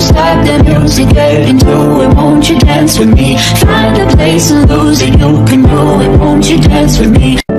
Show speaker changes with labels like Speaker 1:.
Speaker 1: Stop the music get into it Won't you dance with me? Find a place and lose it You can do it Won't you dance with me?